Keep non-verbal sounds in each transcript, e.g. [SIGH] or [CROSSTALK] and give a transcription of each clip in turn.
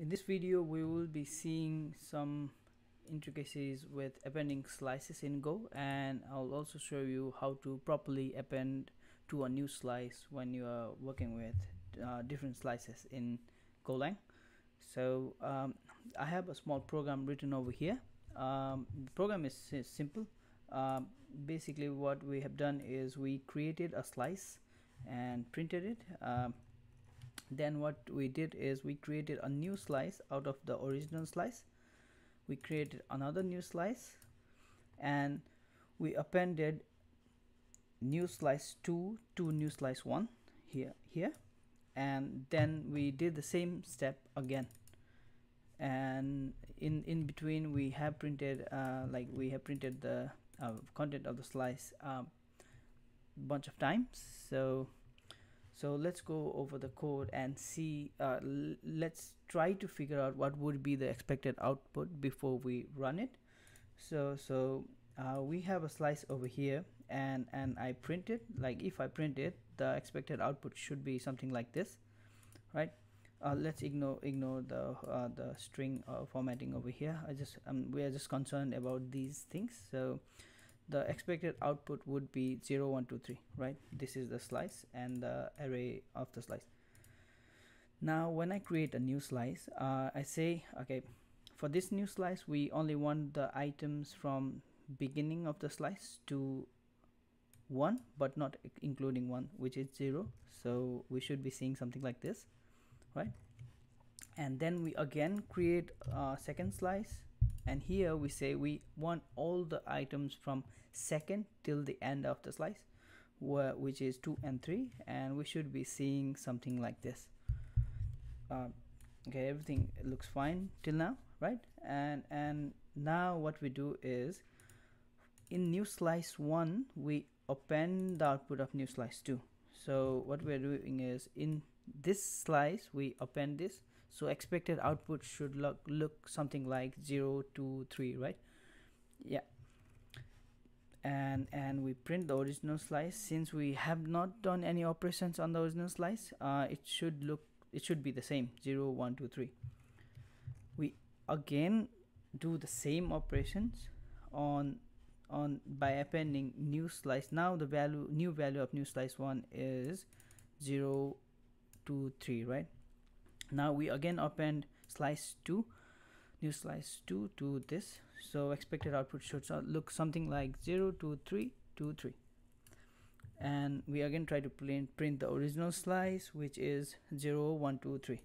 in this video we will be seeing some intricacies with appending slices in Go and I'll also show you how to properly append to a new slice when you are working with uh, different slices in Golang so um, I have a small program written over here. Um, the program is, is simple. Um, basically what we have done is we created a slice and printed it. Um, then what we did is we created a new slice out of the original slice. We created another new slice and we appended new slice 2 to new slice 1 here here. And then we did the same step again. And in in between we have printed uh, like we have printed the uh, content of the slice a um, bunch of times. So so let's go over the code and see uh, let's try to figure out what would be the expected output before we run it. So so uh, we have a slice over here and and I print it. Like if I print it the expected output should be something like this right? Uh, let's ignore ignore the uh, the string uh, formatting over here. I just um, we are just concerned about these things. So the expected output would be 0 1 2 3 right? This is the slice and the array of the slice. Now when I create a new slice uh, I say okay for this new slice we only want the items from beginning of the slice to 1 but not including 1 which is 0 so we should be seeing something like this right? And then we again create a second slice and here we say we want all the items from second till the end of the slice which is 2 and 3 and we should be seeing something like this. Uh, okay everything looks fine till now right? And and now what we do is in new slice 1 we append the output of new slice 2 so what we're doing is in this slice we append this so expected output should look look something like 0 2 3 right? Yeah. And and we print the original slice. Since we have not done any operations on the original slice uh, it should look it should be the same 0 1 2 3 we again do the same operations on on by appending new slice. Now the value new value of new slice 1 is 0 2 3 right now we again append slice 2 new slice 2 to this. So expected output should look something like 0 2 3 2 3 and we again try to print, print the original slice which is 0 1 2 3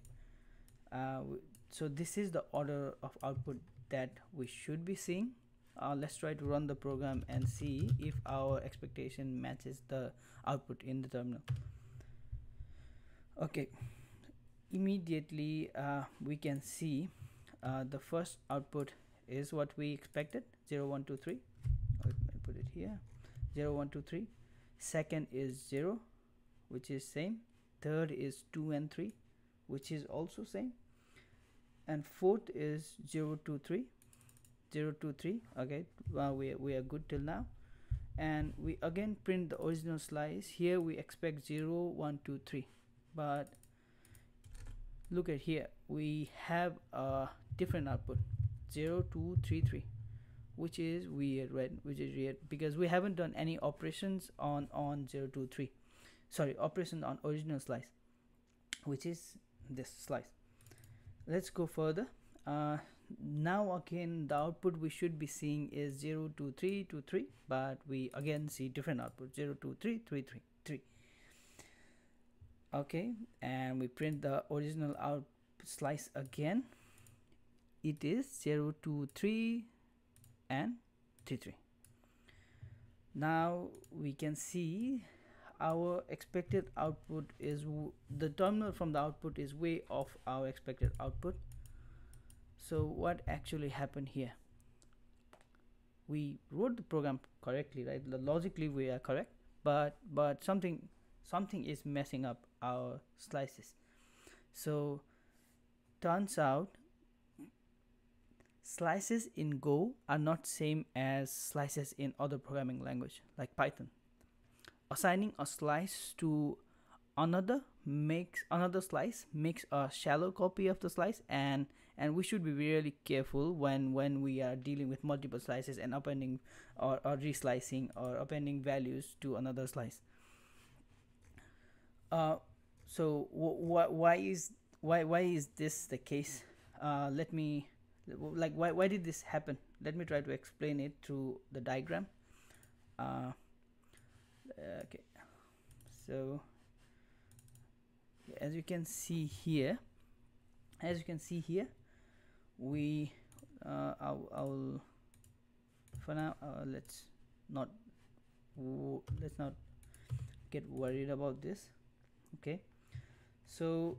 uh, so this is the order of output that we should be seeing. Uh, let's try to run the program and see if our expectation matches the output in the terminal. Okay immediately uh, we can see uh, the first output is what we expected 0 1 2 3 let me put it here. 0 1 2 3 second is 0 which is same. Third is 2 and 3 which is also same. And fourth is 0 2 3 0 2 3 okay well, we, we are good till now. And we again print the original slice. Here we expect 0 1 2 3 but look at here. We have a different output 0 2 3 3 which is weird right? Which is weird because we haven't done any operations on on 0 2 3 sorry operation on original slice which is this slice. Let's go further. Uh, now again the output we should be seeing is 0 2 3 2 3 but we again see different output 0 2 3 3 3 3 okay and we print the original out slice again. It is 0 2 3 and 3 3 now we can see our expected output is the terminal from the output is way off our expected output. So what actually happened here? We wrote the program correctly right? Logically we are correct but but something something is messing up our slices. So turns out slices in go are not same as slices in other programming language like python. Assigning a slice to another makes another slice makes a shallow copy of the slice and and we should be really careful when when we are dealing with multiple slices and appending or, or reslicing or appending values to another slice uh, so wh why is why why is this the case? Uh, let me like why, why did this happen? Let me try to explain it through the diagram. Uh, okay. So as you can see here as you can see here we uh, I'll, I'll for now uh, let's not let's not get worried about this okay. So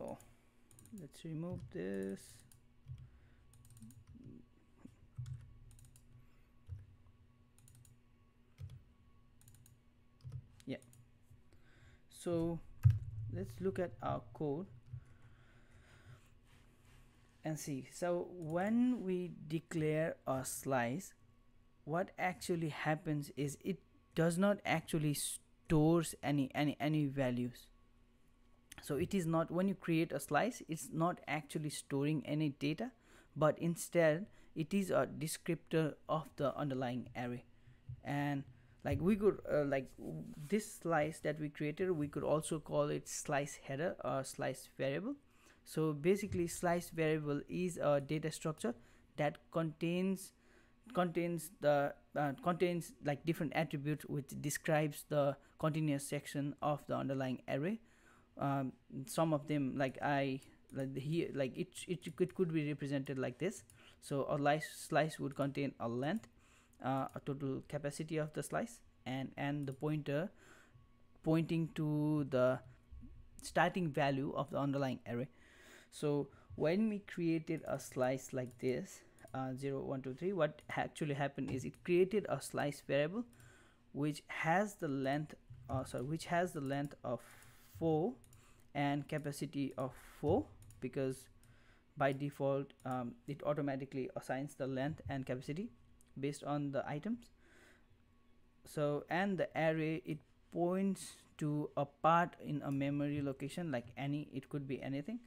oh, let's remove this. Yeah. So let's look at our code and see. So when we declare a slice what actually happens is it does not actually stores any any any values. So it is not when you create a slice it's not actually storing any data but instead it is a descriptor of the underlying array. And like we could uh, like this slice that we created we could also call it slice header or slice variable. So basically slice variable is a data structure that contains contains the uh, contains like different attributes which describes the continuous section of the underlying array. Um, some of them like I like here like it, it it could be represented like this. So a slice slice would contain a length uh, a total capacity of the slice and and the pointer pointing to the starting value of the underlying array. So when we created a slice like this uh, 0 1 2 3 what actually happened is it created a slice variable which has the length uh, sorry which has the length of 4 and capacity of 4 because by default um, it automatically assigns the length and capacity based on the items. So and the array it points to a part in a memory location like any it could be anything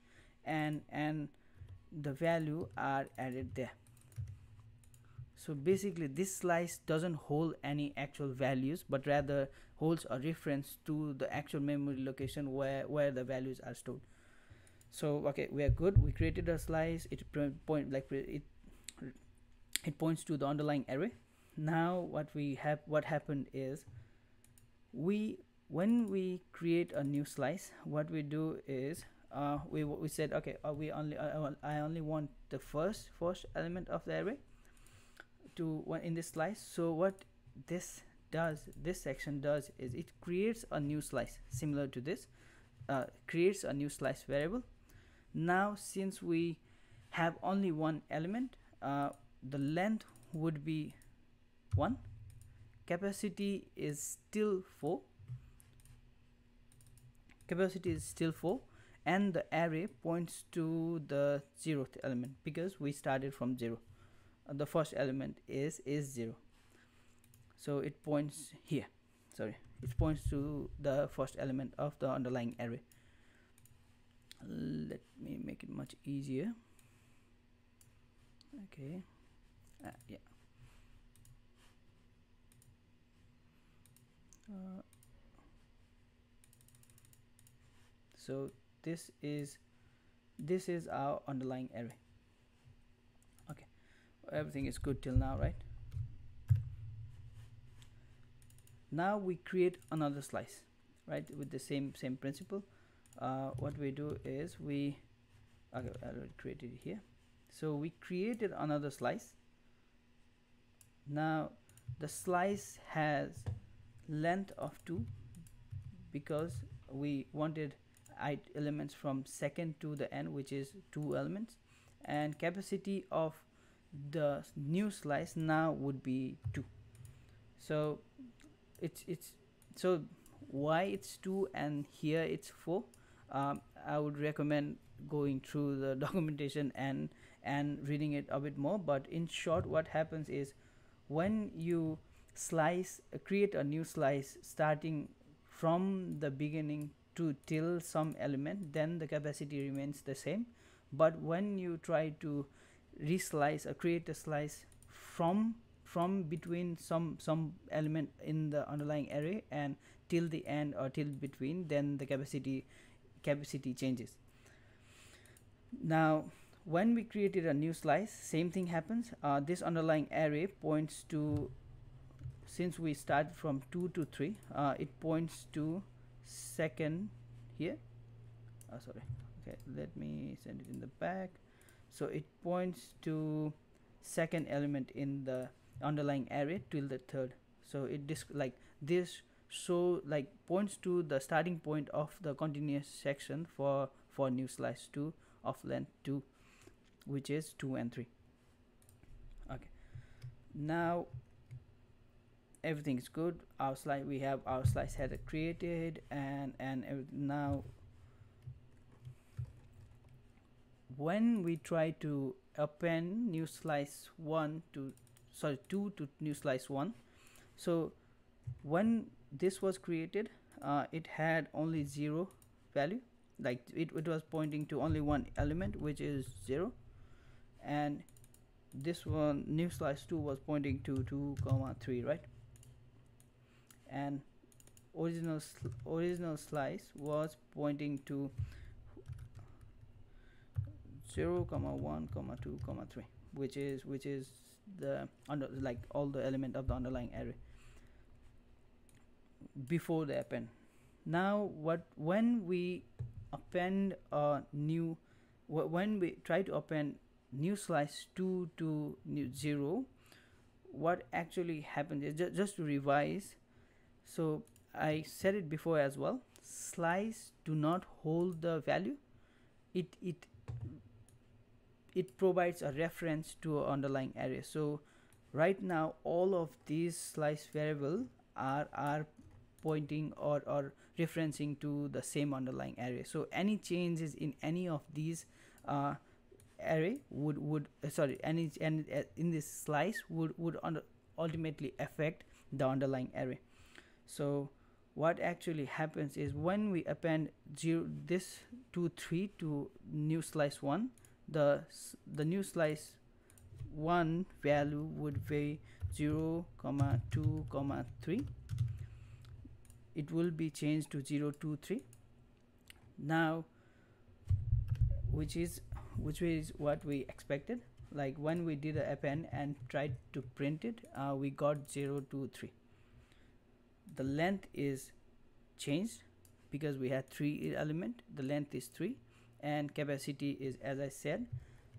and and the value are added there so basically this slice doesn't hold any actual values but rather holds a reference to the actual memory location where where the values are stored. So okay we are good. We created a slice. It point like it it points to the underlying array. Now what we have what happened is we when we create a new slice what we do is uh, we we said okay uh, we only uh, I only want the first first element of the array to one in this slice. So what this does this section does is it creates a new slice similar to this uh, creates a new slice variable. Now since we have only one element uh, the length would be 1 capacity is still 4 capacity is still 4 and the array points to the zeroth element because we started from 0 uh, the first element is is 0 so it points here. Sorry. It points to the first element of the underlying array. Let me make it much easier. Okay. Uh, yeah. Uh, so this is this is our underlying array everything is good till now right? Now we create another slice right with the same same principle. Uh, what we do is we okay I already created it here. So we created another slice. Now the slice has length of 2 because we wanted elements from second to the end which is two elements and capacity of the new slice now would be 2 so it's it's so why it's 2 and here it's 4 um, I would recommend going through the [LAUGHS] documentation and and reading it a bit more. But in short what happens is when you slice create a new slice starting from the beginning to till some element then the capacity remains the same. But when you try to reslice or create a slice from from between some some element in the underlying array and till the end or till between then the capacity capacity changes. Now when we created a new slice same thing happens. Uh, this underlying array points to since we start from 2 to 3 uh, it points to second here. Oh, sorry. Okay let me send it in the back so it points to second element in the underlying array till the third. So it this like this so like points to the starting point of the continuous section for for new slice 2 of length 2 which is 2 and 3 okay. Now everything is good. Our slide we have our slice header created and and now when we try to append new slice 1 to sorry 2 to new slice 1 so when this was created uh, it had only 0 value. Like it, it was pointing to only one element which is 0 and this one new slice 2 was pointing to 2 comma 3 right? And original sl original slice was pointing to 0 comma 1 comma 2 comma 3 which is which is the under like all the element of the underlying array before the append. Now what when we append a new when we try to append new slice 2 to new 0 what actually happens is ju just to revise so I said it before as well slice do not hold the value. It it it provides a reference to an underlying array. So right now all of these slice variable are are pointing or or referencing to the same underlying array. So any changes in any of these uh, array would would uh, sorry any and uh, in this slice would would ultimately affect the underlying array. So what actually happens is when we append zero this 2 3 to new slice 1 the the new slice 1 value would be 0 comma 2 comma 3 it will be changed to 0 2 3 now which is which is what we expected. Like when we did the append and tried to print it uh, we got 0 2 3 the length is changed because we had three element. The length is 3 and capacity is as I said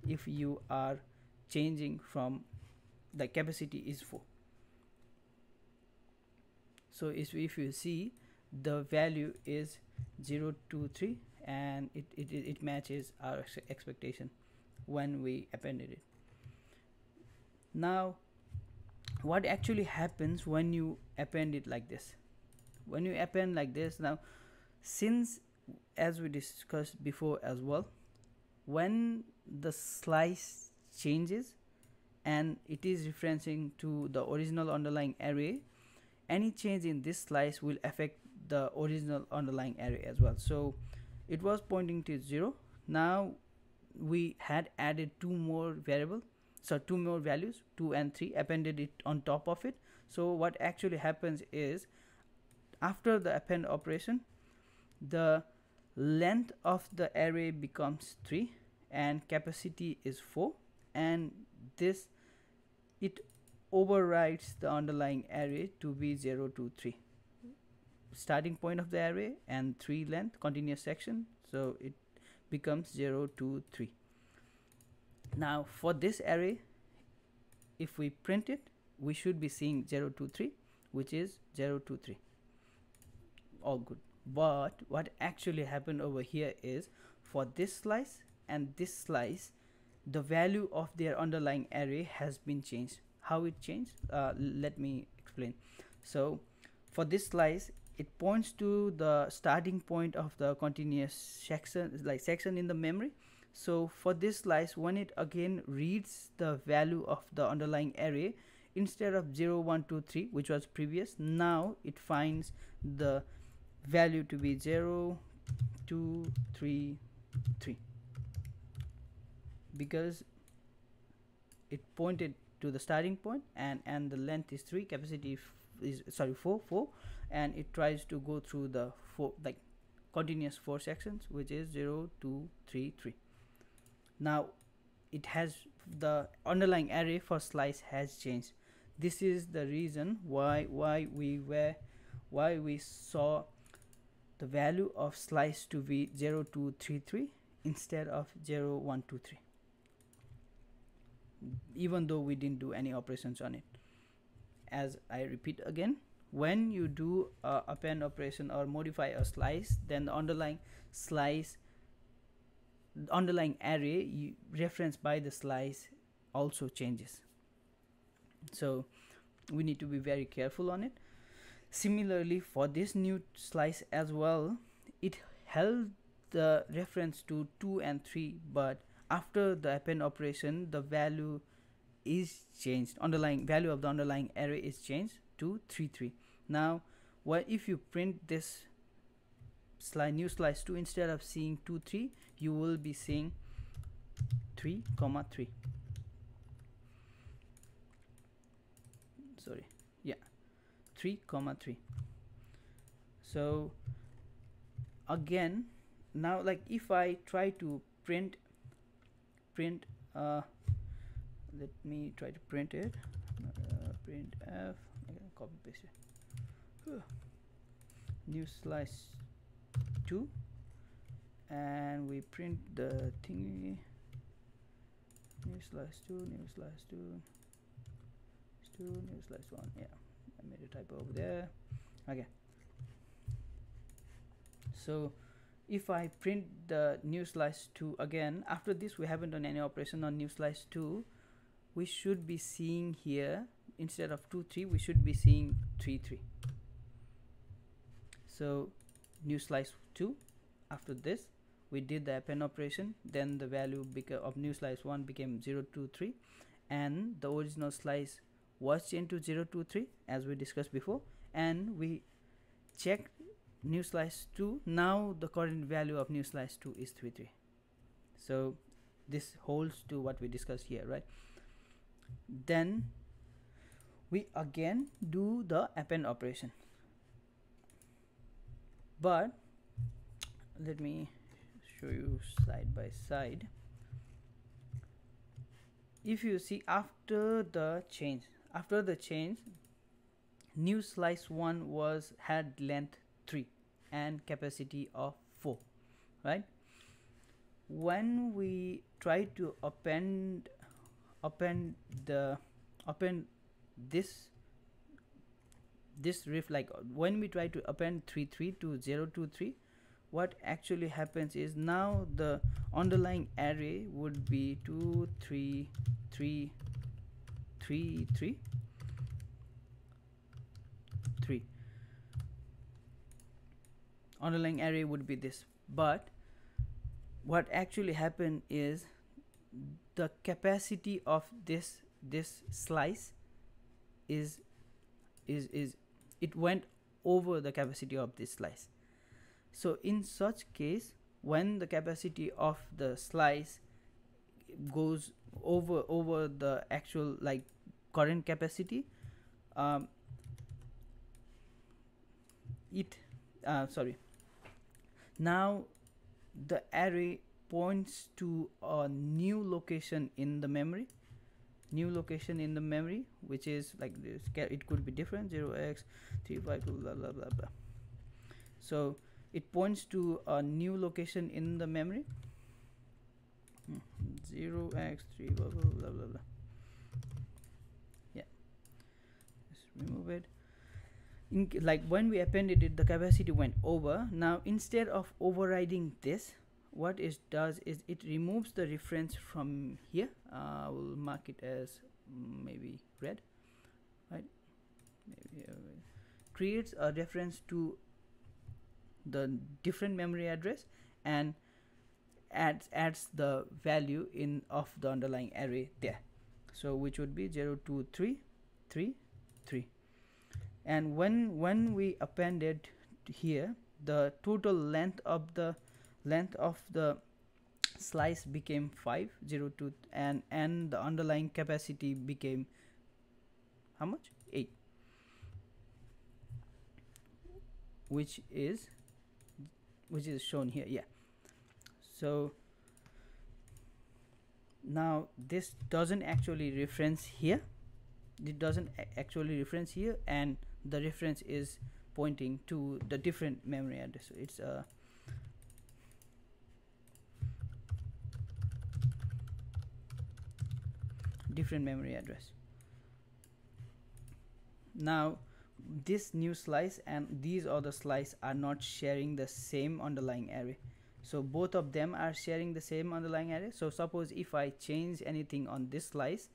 if you are changing from the capacity is 4 so if, if you see the value is 0 2 3 and it, it, it matches our expectation when we appended it. Now what actually happens when you append it like this? When you append like this now since as we discussed before as well when the slice changes and it is referencing to the original underlying array any change in this slice will affect the original underlying array as well. So it was pointing to 0 now we had added two more variables so two more values 2 and 3 appended it on top of it. So what actually happens is after the append operation the length of the array becomes 3 and capacity is 4 and this it overrides the underlying array to be 0 to 3 starting point of the array and 3 length continuous section. So it becomes 0 to 3 now for this array if we print it we should be seeing 0 to 3 which is 0 to 3 all good but what actually happened over here is for this slice and this slice the value of their underlying array has been changed. How it changed? Uh, let me explain. So for this slice it points to the starting point of the continuous section like section in the memory. So for this slice when it again reads the value of the underlying array instead of 0 1 2 3 which was previous now it finds the value to be 0 2 3 3 because it pointed to the starting point and and the length is 3 capacity is sorry 4 4 and it tries to go through the four like continuous four sections which is 0 2 3 3 now it has the underlying array for slice has changed. This is the reason why why we were why we saw the value of slice to be 0233 instead of 0123 even though we didn't do any operations on it. As I repeat again when you do a append operation or modify a slice then the underlying slice the underlying array referenced by the slice also changes. So we need to be very careful on it similarly for this new slice as well it held the reference to 2 and 3 but after the append operation the value is changed. Underlying value of the underlying array is changed to 3 3 now what if you print this slide new slice 2 instead of seeing 2 3 you will be seeing 3 comma 3 sorry 3 comma 3 so again now like if I try to print print uh, let me try to print it. Uh, print f copy paste it. New slice 2 and we print the thingy. New slice 2 new slice 2 2 new slice 1 yeah I made a typo over there. Okay. So if I print the new slice 2 again after this we haven't done any operation on new slice 2 we should be seeing here instead of 2 3 we should be seeing 3 3 so new slice 2 after this we did the append operation then the value of new slice 1 became 0 2 3 and the original slice was changed to 0 2 3 as we discussed before and we checked new slice 2 now the current value of new slice 2 is 3 3 so this holds to what we discussed here right? Then we again do the append operation. But let me show you side by side. If you see after the change after the change new slice 1 was had length 3 and capacity of 4 right? When we try to append append the append this this riff like when we try to append 3 3 to 0 2 3 what actually happens is now the underlying array would be 2 3 3 3 3 3 underlying array would be this but what actually happened is the capacity of this this slice is is is it went over the capacity of this slice. So in such case when the capacity of the slice goes over over the actual like current capacity um, it uh, sorry. Now the array points to a new location in the memory new location in the memory which is like this. It could be different 0x 352 blah blah blah blah so it points to a new location in the memory. 0x3 blah blah blah blah blah yeah let's remove it. In, like when we appended it the capacity went over. Now instead of overriding this what it does is it removes the reference from here. Uh, we'll mark it as maybe red right? Maybe uh, creates a reference to the different memory address and adds adds the value in of the underlying array there. So which would be 0 2 3 3 3 and when when we append it here the total length of the length of the slice became 5 0 2 and and the underlying capacity became how much? 8 which is which is shown here yeah. So now this doesn't actually reference here it doesn't actually reference here and the reference is pointing to the different memory address. So it's a different memory address. Now this new slice and these other slice are not sharing the same underlying array. So both of them are sharing the same underlying array. So suppose if I change anything on this slice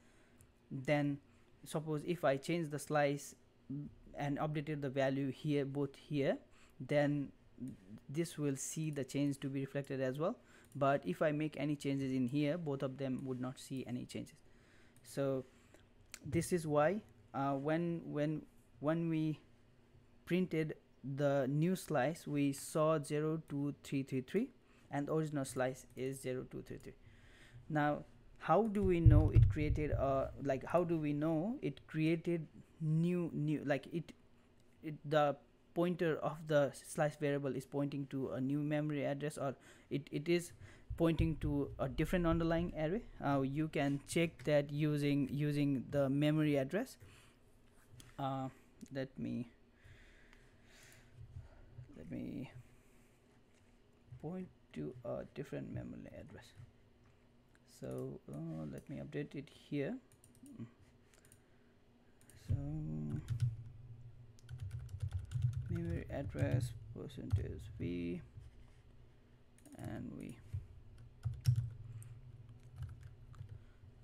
then suppose if I change the slice and updated the value here both here then this will see the change to be reflected as well. But if I make any changes in here both of them would not see any changes. So this is why uh, when when when we printed the new slice we saw 02333 and original slice is 0233 now how do we know it created a like how do we know it created new new like it, it the pointer of the slice variable is pointing to a new memory address or it, it is pointing to a different underlying array? Uh, you can check that using using the memory address. Uh, let me let me point to a different memory address so uh, let me update it here. So memory address percentage v and we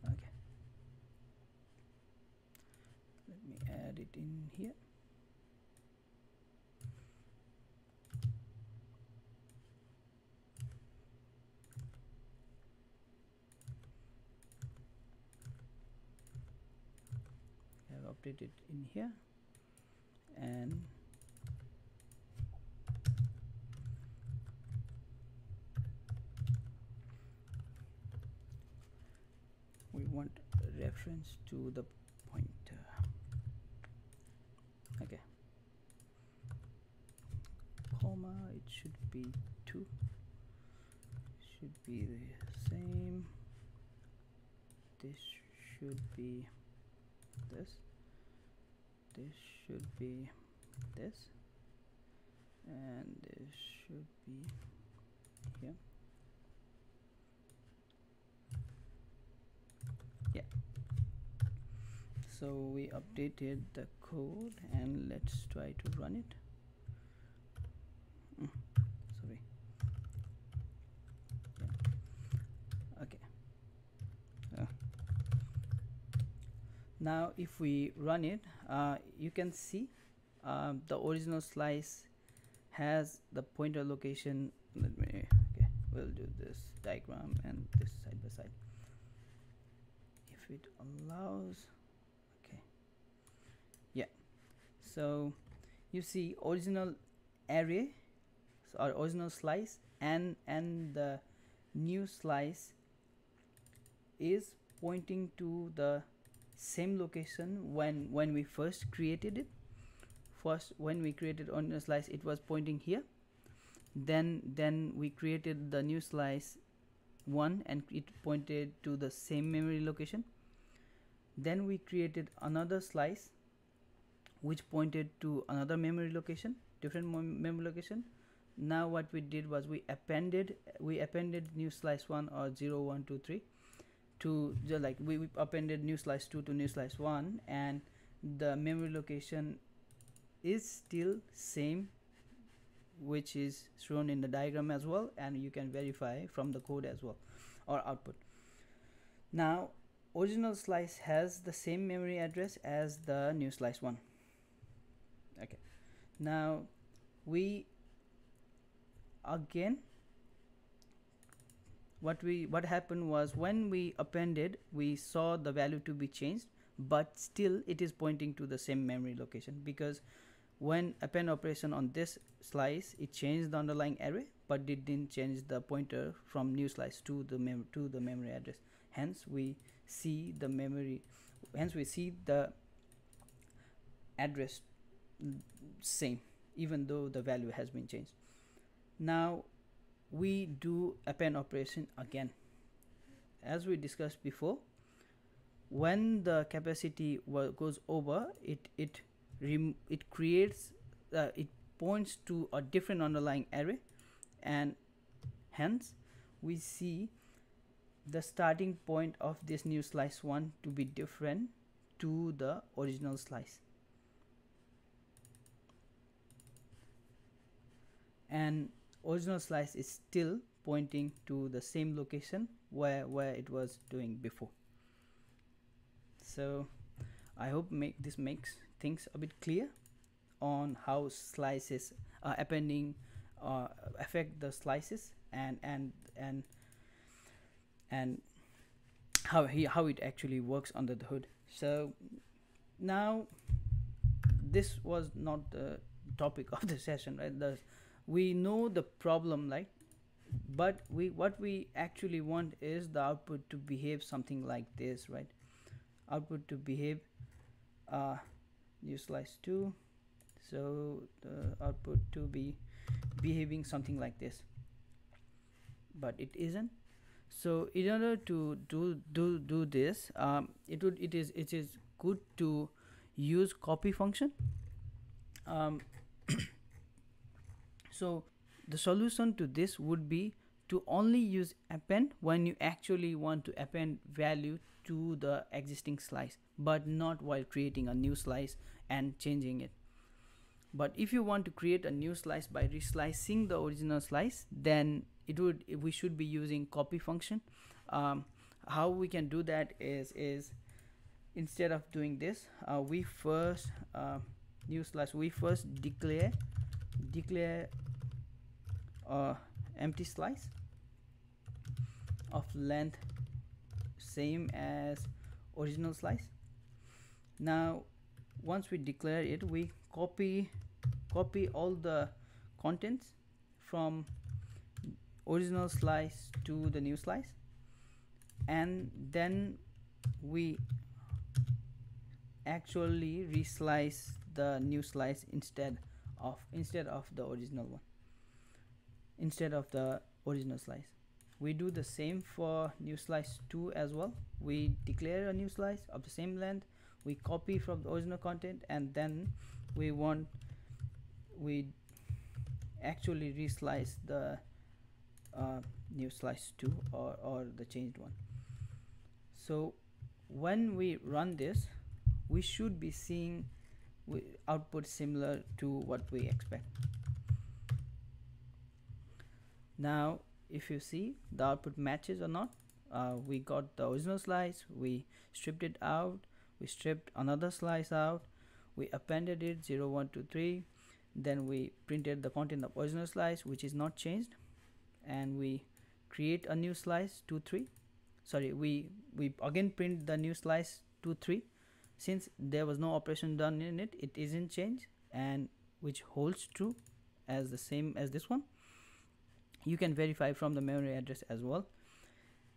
okay. Let me add it in here update it in here. And we want reference to the pointer. Okay. Comma it should be 2 should be the same. This should be this this should be this. And this should be here. Yeah. So we updated the code and let's try to run it mm, sorry yeah. okay uh, now if we run it uh, you can see uh, the original slice has the pointer location. Let me okay we'll do this diagram and this side by side. If it allows okay. Yeah so you see original array so our original slice and and the new slice is pointing to the same location when when we first created it. First when we created on the slice it was pointing here. Then then we created the new slice one and it pointed to the same memory location. Then we created another slice which pointed to another memory location different memory location. Now what we did was we appended we appended new slice 1 or 0 1 2 3 to just like we, we appended new slice 2 to new slice 1 and the memory location is still same which is shown in the diagram as well and you can verify from the code as well or output. Now original slice has the same memory address as the new slice one. Okay. Now we again what we what happened was when we appended we saw the value to be changed but still it is pointing to the same memory location because when append operation on this slice it changed the underlying array but it didn't change the pointer from new slice to the mem to the memory address. Hence we see the memory hence we see the address mm, same even though the value has been changed. Now we do append operation again. As we discussed before when the capacity goes over it it it creates uh, it points to a different underlying array and hence we see the starting point of this new slice 1 to be different to the original slice. And original slice is still pointing to the same location where where it was doing before. So I hope make this makes things a bit clear on how slices appending uh, affect the slices and and and and how he how it actually works under the hood. So now this was not the topic of the [LAUGHS] session right? The we know the problem like but we what we actually want is the output to behave something like this right? Output to behave uh new slice 2 so the output to be behaving something like this. But it isn't. So in order to do do do this um, it would it is it is good to use copy function. Um, so the solution to this would be to only use append when you actually want to append value to the existing slice but not while creating a new slice and changing it. But if you want to create a new slice by reslicing the original slice then it would we should be using copy function. Um, how we can do that is is instead of doing this uh, we first uh, new slice we first declare declare uh, empty slice of length same as original slice. Now once we declare it we copy copy all the contents from original slice to the new slice. And then we actually reslice the new slice instead of instead of the original one instead of the original slice. We do the same for new slice 2 as well. We declare a new slice of the same length. We copy from the original content and then we want we actually reslice the uh, new slice 2 or, or the changed one. So when we run this we should be seeing output similar to what we expect now if you see the output matches or not uh, we got the original slice we stripped it out we stripped another slice out we appended it 0 1 2 3 then we printed the content of original slice which is not changed and we create a new slice 2 3 sorry we we again print the new slice 2 3 since there was no operation done in it it isn't changed and which holds true as the same as this one you can verify from the memory address as well.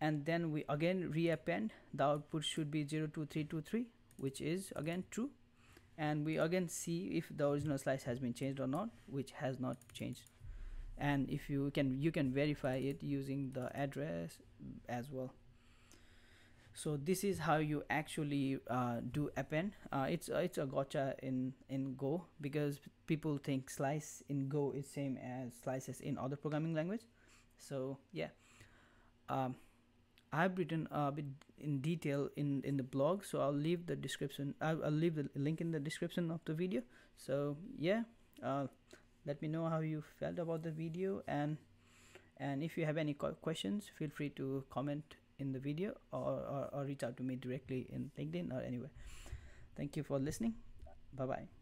And then we again reappend. The output should be 02323 which is again true. And we again see if the original slice has been changed or not which has not changed. And if you can you can verify it using the address as well so this is how you actually uh, do append. Uh, it's uh, it's a gotcha in in go because people think slice in go is same as slices in other programming language. So yeah. Um, I've written a bit in detail in in the blog so I'll leave the description I'll, I'll leave the link in the description of the video. So yeah uh, let me know how you felt about the video and and if you have any questions feel free to comment in the video or, or, or reach out to me directly in linkedin or anywhere. Thank you for listening. Bye bye